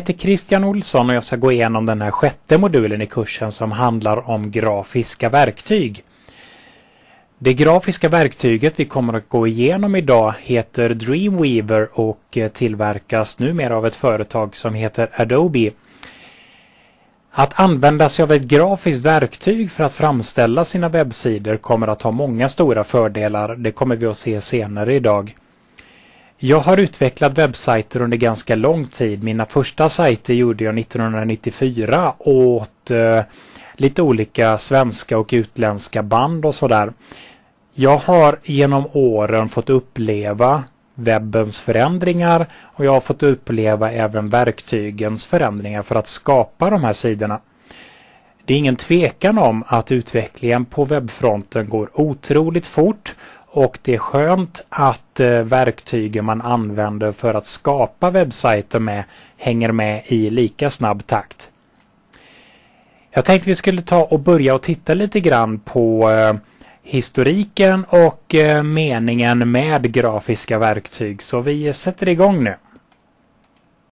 heter Christian Olsson och jag ska gå igenom den här sjätte modulen i kursen som handlar om grafiska verktyg. Det grafiska verktyget vi kommer att gå igenom idag heter Dreamweaver och eh, tillverkas numera av ett företag som heter Adobe. Att använda sig av ett grafiskt verktyg för att framställa sina webbsidor kommer att ha många stora fördelar. Det kommer vi att se senare idag. Jag har utvecklat webbsajter under ganska lång tid. Mina första sajter gjorde jag 1994 åt eh, lite olika svenska och utländska band och sådär. Jag har genom åren fått uppleva webbens förändringar och jag har fått uppleva även verktygens förändringar för att skapa de här sidorna. Det är ingen tvekan om att utvecklingen på webbfronten går otroligt fort och det är skönt att eh, verktygen man använder för att skapa webbsajter med hänger med i lika snabb takt. Jag tänkte vi skulle ta och börja och titta lite grann på eh, historiken och eh, meningen med grafiska verktyg så vi sätter igång nu.